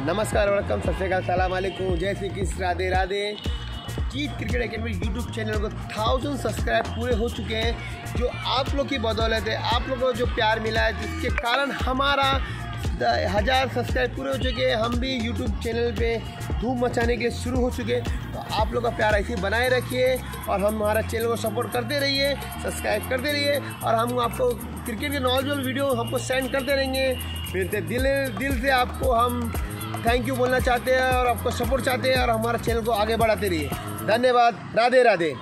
नमस्कार वणकम सत श्रीकाल सलाम अलैकुम, जय Shri Krishna, Radhe Radhe. Jeet cricket academy YouTube channel को थाउज़ेंड सब्सक्राइब पूरे हो चुके हैं, जो आप लोग की बदौलत है, आप लोगों को जो प्यार मिला है, जिसके कारण हमारा हज़ार सब्सक्राइब पूरे हो चुके हैं, हम भी यूट्यूब चैनल पे धूम मचाने के लिए शुरू हो चुके हैं। तो आप लोग का प्यार ऐसे बनाए रखिए और हम हमारा चैनल को सपोर्ट करते रहिए सब्सक्राइब करते रहिए और हम आपको क्रिकेट के नॉलेजल वीडियो हमको सेंड करते रहेंगे। फिर से दिल दिल से आपको हम थैंक यू बोलना चाहते हैं और आपको सपोर्ट चाहते हैं और हमारे चैनल को आगे बढ़ाते रहिए। धन्यवाद। राधे राधे